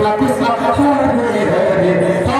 Lapis, Lapis, Lapis, Lapis,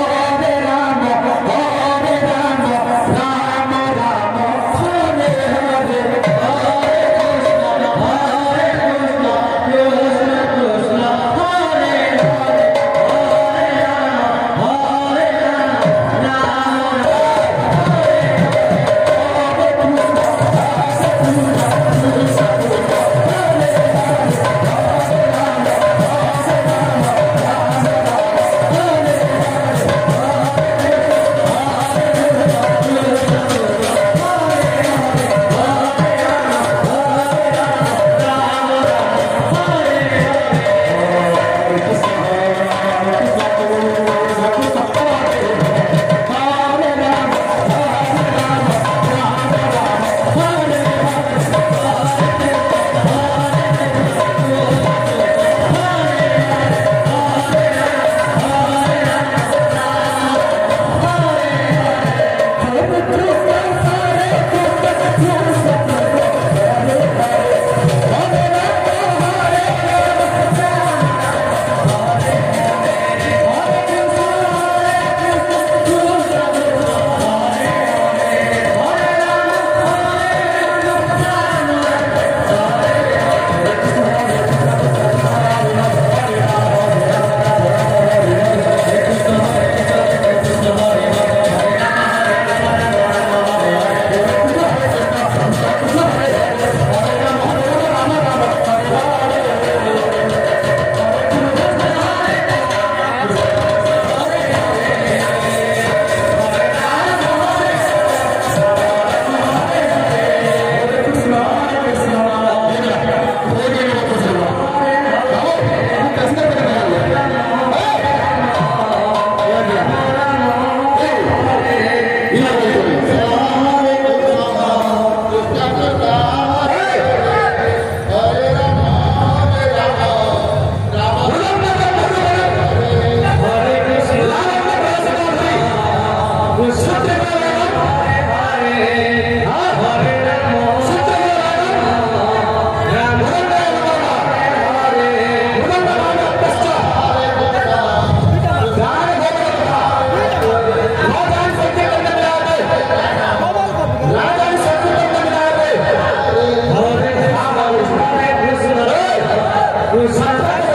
Krishna